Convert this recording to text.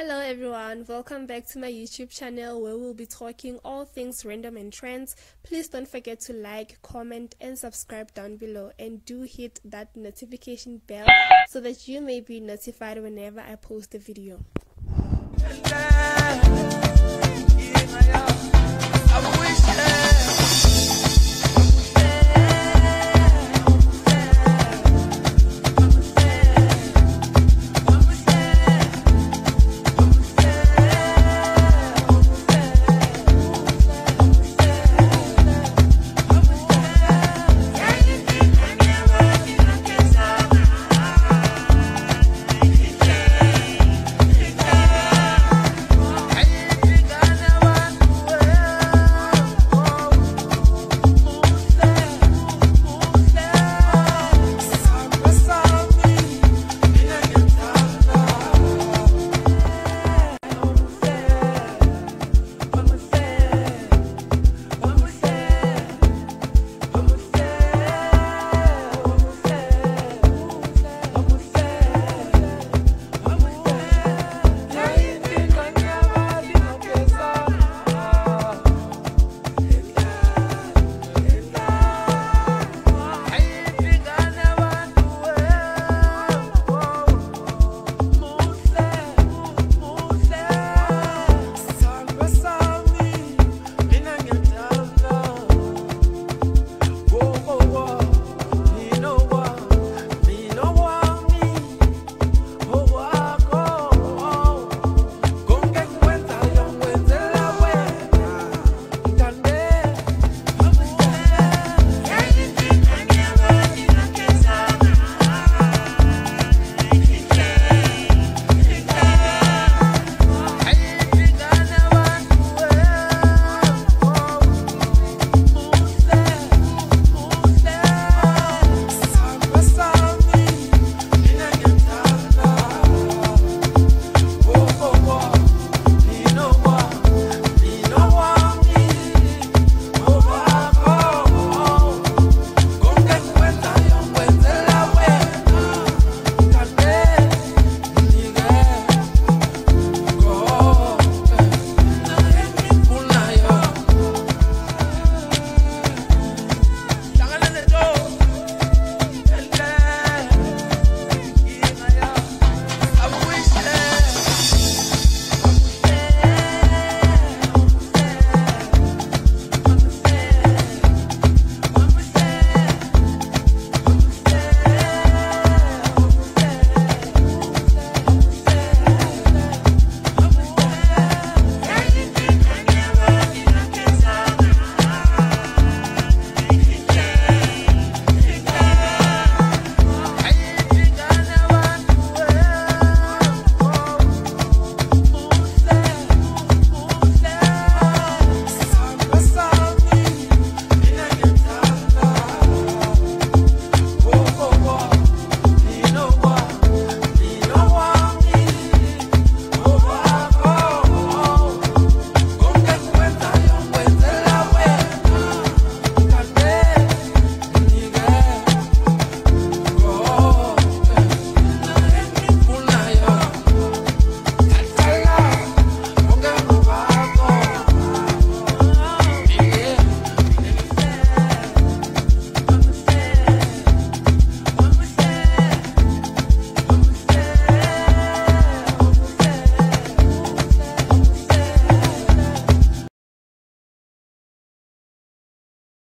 Hello everyone, welcome back to my YouTube channel where we'll be talking all things random and trends. Please don't forget to like, comment and subscribe down below and do hit that notification bell so that you may be notified whenever I post a video.